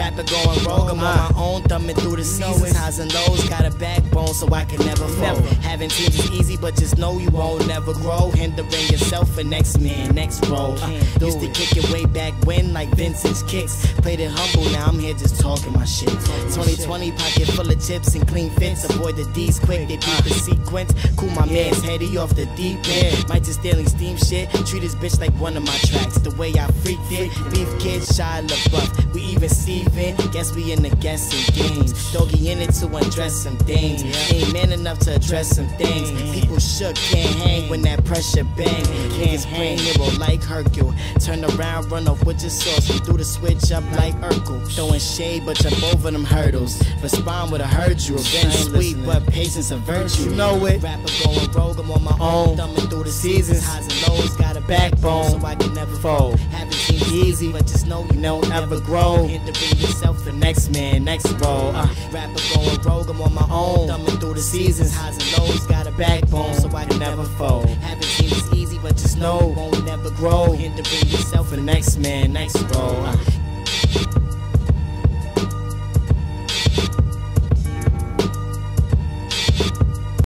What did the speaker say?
Rapper going rogue, I'm on my own, thumbing through the seasons, highs and lows. Got a backbone so I can never fall. Having teams is easy, but just know you won't never grow. Hindering yourself for next man, next role. Uh, used to kick it way back when, like vintage kicks. Played it humble, now I'm here just talking my shit. 2020 pocket full of chips and clean fits. Avoid the D's quick, they beat the sequence. Cool my man's head, he off the deep end. Might just stealing steam shit. Treat this bitch like one of my tracks. The way I freaked it. Beef kid, Shia LaBeouf. We even Guess we in the guessing games. Doggy in it to undress some things. Ain't man enough to address some things. People shook, can't hang when that pressure bang. Can't brain hero like Hercule. Turn around, run off with your sauce. We threw the switch up like Urkel. Throwing shade, but jump over them hurdles. Respond with a hurt you. Revenge sweet, but patience a virtue. You know it. Rapper going rogue, I'm on my own. Thumbing through the seasons, highs and lows. Got a backbone, so I can never fold. Seen easy, but just know you don't ever grow. Hindering yourself, the next man, next role. Uh, rapper going rogue, I'm on my own. Thumbing through the seasons, highs and lows. Got a backbone, so I can never fold. Haven't seen this easy, but just know won't never grow. Hindering yourself, the next man, next role. Uh,